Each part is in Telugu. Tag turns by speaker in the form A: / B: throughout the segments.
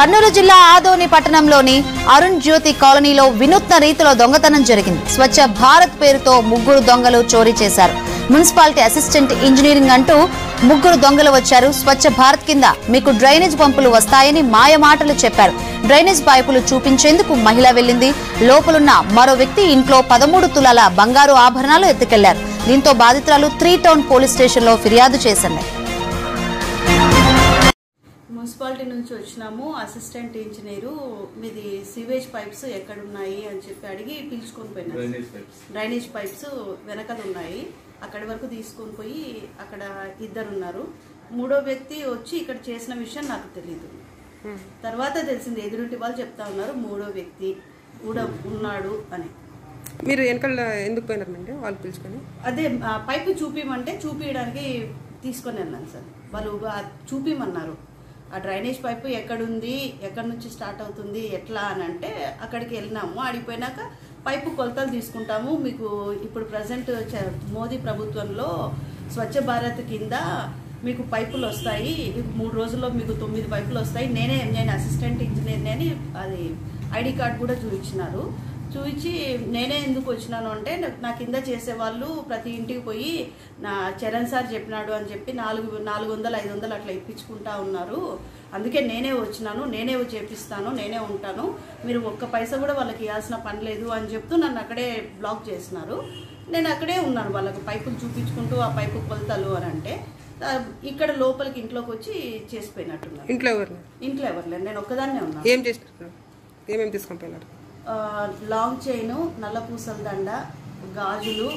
A: కర్నూలు జిల్లా ఆదోని పట్టణంలోని అరుణ్ జ్యోతి కాలనీలో వినూత్న రీతిలో దొంగతనం జరిగింది. స్వచ్ఛ భారత్ పేరుతో ముగ్గురు దొంగలు చోరీ చేశారు. మున్సిపాలిటీ అసిస్టెంట్ ఇంజనీరింగ్ అంటూ ముగ్గురు దొంగలు వచ్చారు. స్వచ్ఛ భారత్ కింద మీకు డ్రైనేజ్ పంపులు వస్తాయని మాయమాటలు చెప్పారు. డ్రైనేజ్ పైపులు చూపించేందుకు మహిళ వెళ్ళింది. లోపలున్న మరో వ్యక్తి ఇంట్లో పదమూడు తులాల బంగారు ఆభరణాలు ఎత్తుకెళ్ళారు. దీంతో బాధితురాలు త్రీ టౌన్ పోలీస్ స్టేషన్లో ఫిర్యాదు చేసింది.
B: మున్సిపాలిటీ నుంచి వచ్చినాము. అసిస్టెంట్ ఇంజనీరు మీది సివేజ్ పైప్స్ ఎక్కడున్నాయి? అని చెప్పి అడిగి పిలుచుకొని పోయినారు.
C: డ్రైనేజ్ పైప్స్
B: డ్రైనేజ్ పైప్స్ వెనకలు ఉన్నాయి అక్కడి వరకు తీసుకొని పోయి అక్కడ ఇద్దరు ఉన్నారు మూడో వ్యక్తి వచ్చి ఇక్కడ చేసిన విషయం నాకు తెలియదు తర్వాత తెలిసింది ఎదురుంటి వాళ్ళు చెప్తా ఉన్నారు మూడో వ్యక్తి కూడా ఉన్నాడు అని.
D: మీరు వెనకాల ఎందుకు పోయినారు అంటే వాళ్ళు పిలుచుకొని?
B: అదే ఆ పైపు చూపిమంటే చూపించడానికి తీసుకొని వెళ్ళాను సార్. వాళ్ళు చూపిమన్నారు. ఆ డ్రైనేజ్ పైపు ఎక్కడుంది ఎక్కడి నుంచి స్టార్ట్ అవుతుంది ఎట్లా అని అంటే అక్కడికి వెళ్ళినాము. ఆడిపోయినాక పైపు కొలతలు తీసుకుంటాము. మీకు ఇప్పుడు ప్రజెంట్ మోదీ ప్రభుత్వంలో స్వచ్ఛ భారత్ కింద మీకు పైపులు వస్తాయి. మీకు మూడు రోజుల్లో మీకు తొమ్మిది పైపులు వస్తాయి. నేనే నేను అసిస్టెంట్ ఇంజనీర్ని అని అది ఐడి కార్డ్ కూడా చూపించినారు. చూపించి నేనే ఎందుకు వచ్చినాను అంటే నా- కింద చేసే వాళ్ళు ప్రతి ఇంటికి పోయి నా చరణ్ సార్ చెప్పినాడు అని చెప్పి నాలుగు నాలుగు వందలు ఐదు వందలు అట్లా ఇప్పించుకుంటా ఉన్నారు. అందుకే నేనే వచ్చినాను నేనే చేపిస్తాను నేనే ఉంటాను. మీరు ఒక్క పైసా కూడా వాళ్ళకి ఇవ్వాల్సిన పని లేదు అని చెప్తూ నన్ను అక్కడే బ్లాక్ చేసినారు. నేను అక్కడే ఉన్నాను వాళ్ళకి పైపులు చూపించుకుంటూ ఆ పైపు కొలతలు అని అంటే. ఇక్కడ లోపలికి ఇంట్లోకి వచ్చి చేసిపోయినట్టున్నారు.
D: ఇంట్లో ఎవరు
B: ఇంట్లో ఎవరు నేను ఒక్కదాన్నే ఉన్నాను
D: ఏం చేసినారు? ఏమేమి తీసుకొని పోయినారు?
B: ఆ, లాంగ్ చైను నల్ల పూసల దండ గాజులు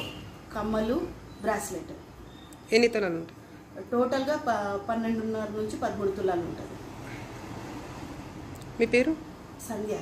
B: కమ్మలు బ్రాస్లెట్
D: ఎన్ని తులాలు ఉంటాయి?
B: టోటల్గా ప పన్నెండున్నర నుంచి పదమూడు తులాలు ఉంటుంది
D: మీ పేరు?
B: సంధ్య.